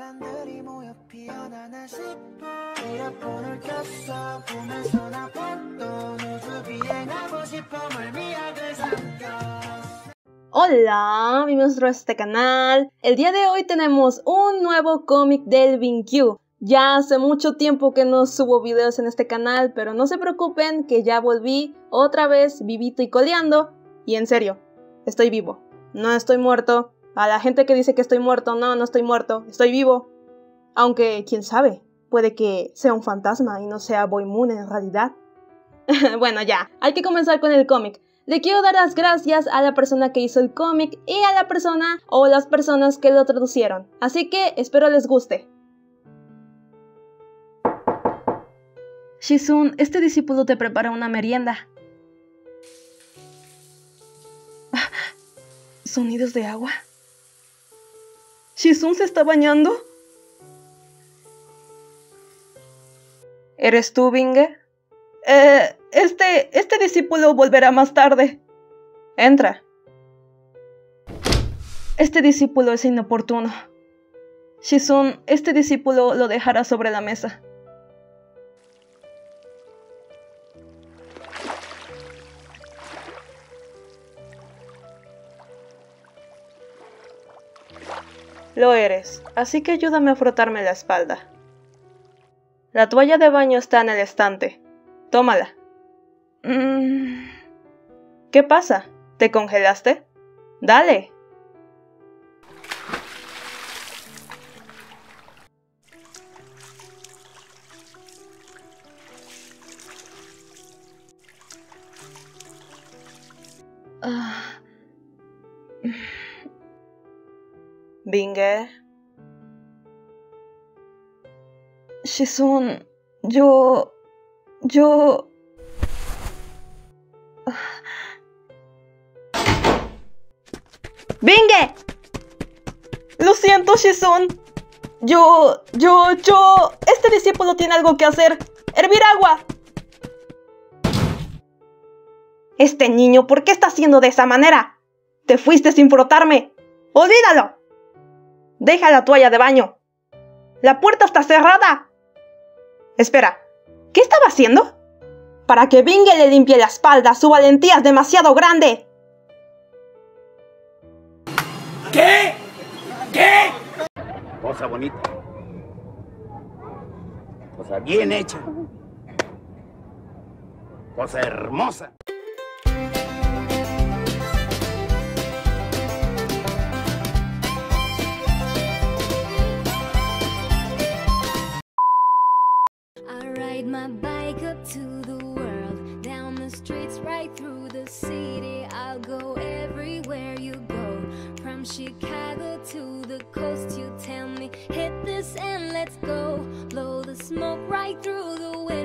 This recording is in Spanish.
바람들이 모여 피어나나 싶어 이어폰을 꼈어 보면서 나 폰도 우주 비행하고 싶어 멀미약을 삼켜 Hola, bienvenidos a este canal. El día de hoy tenemos un nuevo cómic del BinQ. Ya hace mucho tiempo que no subo videos en este canal, pero no se preocupen que ya volví otra vez vivito y coleando. Y en serio, estoy vivo. No estoy muerto. a la gente que dice que estoy muerto, no, no estoy muerto, estoy vivo. Aunque, quién sabe, puede que sea un fantasma y no sea Boy en realidad. bueno, ya, hay que comenzar con el cómic. Le quiero dar las gracias a la persona que hizo el cómic y a la persona o las personas que lo traducieron. Así que espero les guste. Shizun, este discípulo te prepara una merienda. ¿Sonidos de agua? ¿Shizun se está bañando? ¿Eres tú, Binge? Eh, este, este discípulo volverá más tarde. Entra. Este discípulo es inoportuno. Shizun, este discípulo lo dejará sobre la mesa. Lo eres, así que ayúdame a frotarme la espalda. La toalla de baño está en el estante. Tómala. Mm. ¿Qué pasa? ¿Te congelaste? Dale. Ah. Binge. Shizun, yo... yo... ¡Binge! Lo siento, Shizun. Yo, yo, yo... Este discípulo tiene algo que hacer. ¡Hervir agua! Este niño, ¿por qué está haciendo de esa manera? Te fuiste sin frotarme. ¡Olvídalo! Deja la toalla de baño. La puerta está cerrada. Espera, ¿qué estaba haciendo? Para que Binge le limpie la espalda, su valentía es demasiado grande. ¿Qué? ¿Qué? Cosa bonita. Cosa bien hecha. Cosa hermosa. Through the city. I'll go everywhere you go, from Chicago to the coast. You tell me, hit this and let's go. Blow the smoke right through the window.